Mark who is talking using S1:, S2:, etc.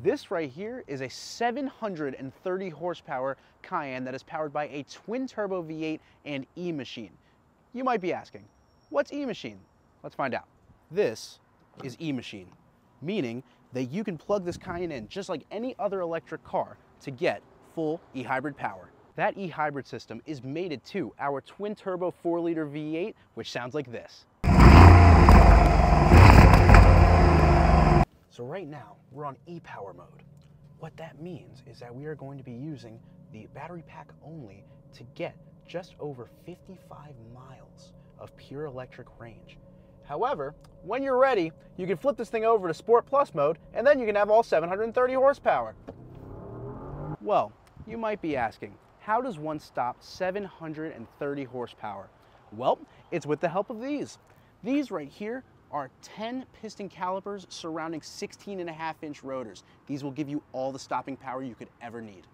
S1: This right here is a 730 horsepower Cayenne that is powered by a twin turbo V8 and E-Machine. You might be asking, what's E-Machine? Let's find out. This is E-Machine, meaning that you can plug this Cayenne in just like any other electric car to get full e-hybrid power. That e-hybrid system is mated to our twin turbo 4 liter V8, which sounds like this. So right now, we're on e-power mode. What that means is that we are going to be using the battery pack only to get just over 55 miles of pure electric range. However, when you're ready, you can flip this thing over to Sport Plus mode, and then you can have all 730 horsepower. Well, you might be asking, how does one stop 730 horsepower? Well, it's with the help of these. These right here are 10 piston calipers surrounding 16 and a half inch rotors. These will give you all the stopping power you could ever need.